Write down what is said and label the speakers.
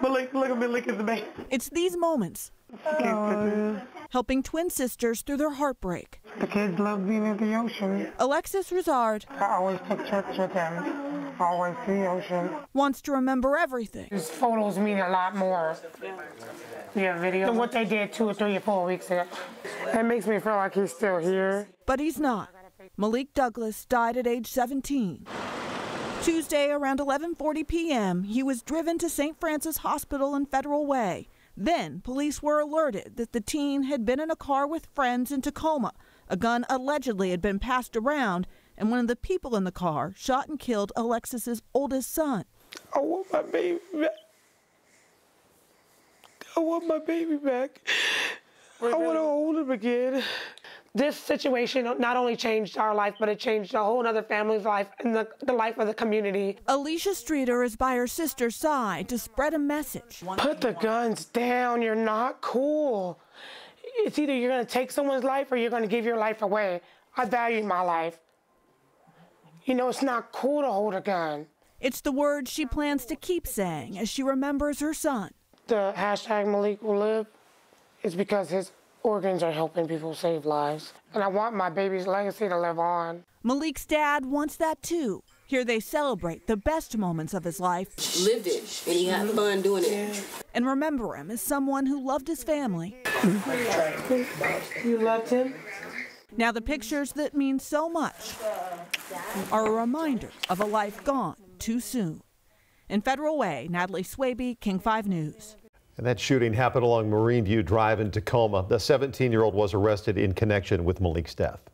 Speaker 1: Malik, look at Malik is the baby.
Speaker 2: It's these moments oh, helping twin sisters through their heartbreak.
Speaker 1: The kids love being at the ocean.
Speaker 2: Alexis Rizard
Speaker 1: I always took trips with them. Always to the ocean.
Speaker 2: wants to remember everything.
Speaker 1: His photos mean a lot more. Yeah, video. Than what they did two or three or four weeks ago. That makes me feel like he's still here.
Speaker 2: But he's not. Malik Douglas died at age 17. Tuesday around 11:40 p.m., he was driven to St. Francis Hospital in Federal Way. Then police were alerted that the teen had been in a car with friends in Tacoma. A gun allegedly had been passed around, and one of the people in the car shot and killed Alexis's oldest son.
Speaker 1: I want my baby back. I want my baby back. I want to hold him again. This situation not only changed our life, but it changed a whole other family's life and the, the life of the community.
Speaker 2: Alicia Streeter is by her sister's side to spread a message.
Speaker 1: Put the guns down. You're not cool. It's either you're going to take someone's life or you're going to give your life away. I value my life. You know, it's not cool to hold a gun.
Speaker 2: It's the words she plans to keep saying as she remembers her son.
Speaker 1: The hashtag Malik will live is because his organs are helping people save lives. And I want my baby's legacy to live on.
Speaker 2: Malik's dad wants that too. Here they celebrate the best moments of his life
Speaker 3: lived it and he had fun doing it.
Speaker 2: and remember him as someone who loved his family.
Speaker 1: You loved him?
Speaker 2: Now, the pictures that mean so much are a reminder of a life gone too soon. In Federal Way, Natalie Swaby, King 5 News.
Speaker 4: And that shooting happened along Marine View Drive in Tacoma. The 17 year old was arrested in connection with Malik's death.